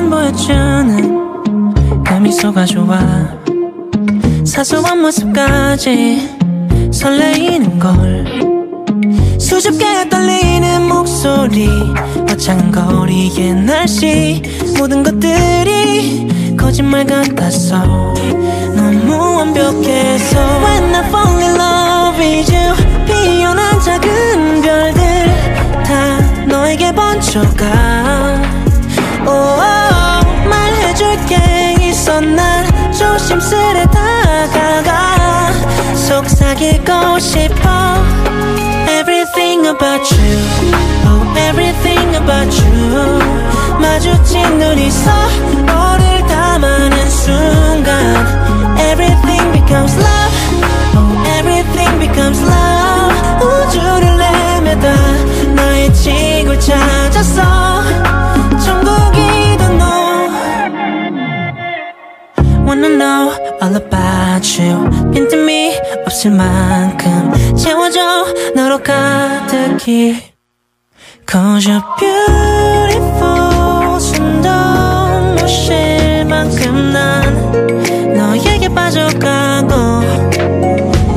보여주는 그 미소가 좋아. 사소한 모습까지 설레이는 걸. 수줍게 떨리는 목소리 화창한 거리의 날씨 모든 것들이 거짓말 같았어 너무 완벽해서. When I fall in love with you 피어난 작은 별들 다 너에게 번져가 조심스레 다가가 속삭이고 싶어 Everything about you Oh everything about you 마주친 눈이 서 know all about you 빈틈이 없을 만큼 채워줘 너로 가득히 Cause you're beautiful 숨도 못 쉴 만큼 난 너에게 빠져가고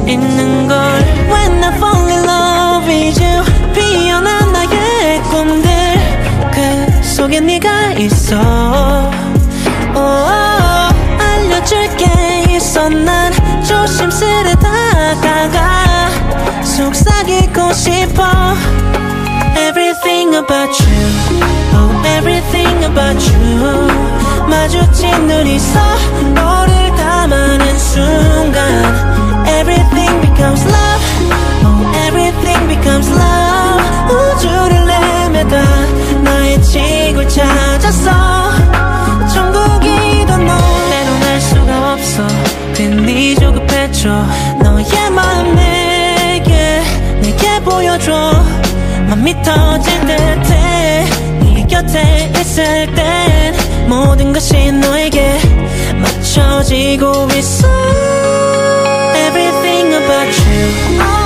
있는 걸 When I fall in love with you 피어난 나의 꿈들 그 속에 네가 있어 있어 난 조심스레 다가가 속삭이고 싶어 Everything about you Oh everything about you 마주친 눈이 서로 조급했죠 너의 마음 내게 내게 보여줘. 맘이 터질 듯해. 네 곁에 있을 땐 모든 것이 너에게 맞춰지고 있어. Everything about you